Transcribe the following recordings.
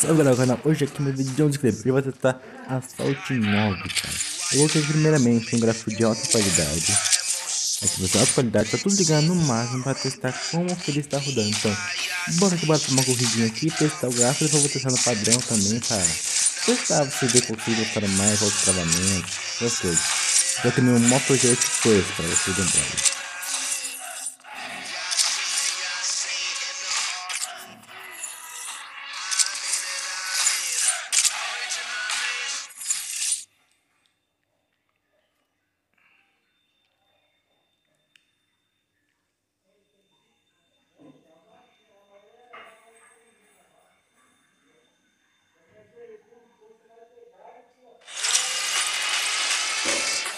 Salve galera, canal. Hoje aqui no vídeo de 11 clipes eu vou testar Assault 9, cara. Eu vou ter primeiramente um gráfico de alta qualidade. Aqui você alta qualidade, tá tudo ligado no máximo para testar como que ele está rodando. Então, bora que bora uma corridinha aqui, testar o gráfico, depois vou testar no padrão também, cara. Testar você ver qual que gostar mais, qual travamento, essas coisas. Já tem meu Moto G8 First para vocês lembrarem. Peace.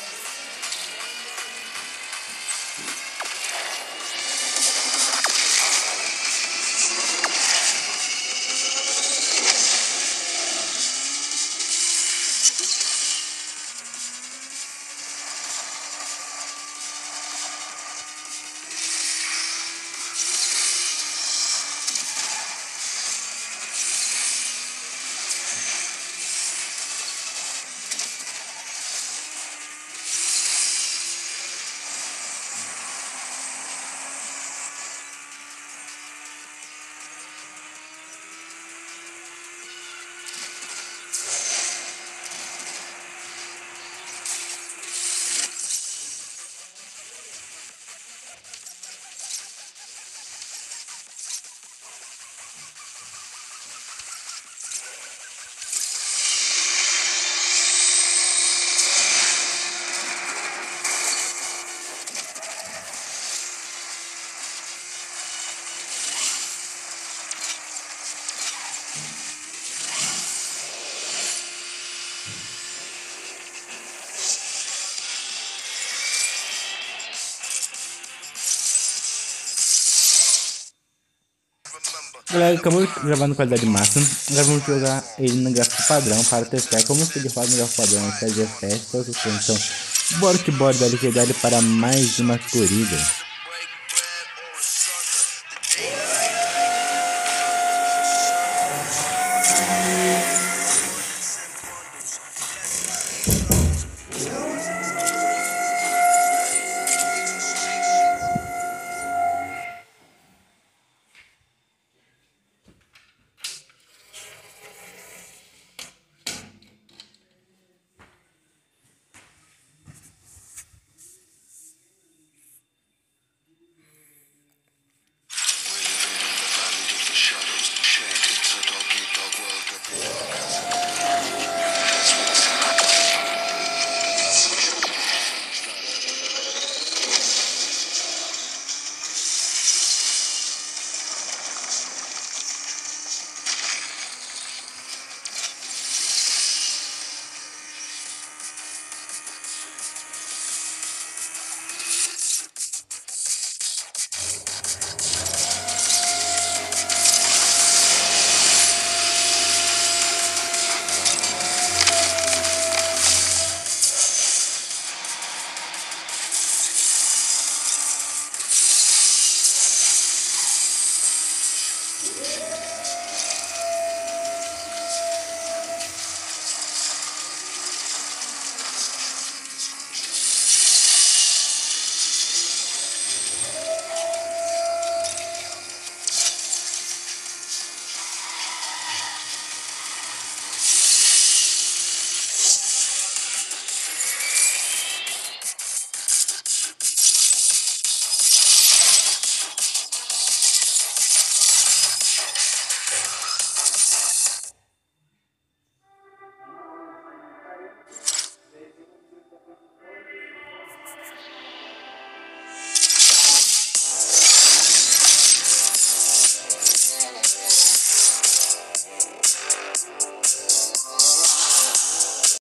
Galera, acabou gravando qualidade máxima. Agora vamos jogar ele no gráfico padrão para testar como se ele faz no gráfico padrão. Esse é de FPS, todos então, bora que bora da LGDL para mais uma corrida.